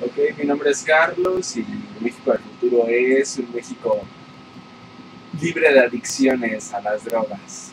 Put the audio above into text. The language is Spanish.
Ok, mi nombre es Carlos y México del futuro es un México libre de adicciones a las drogas.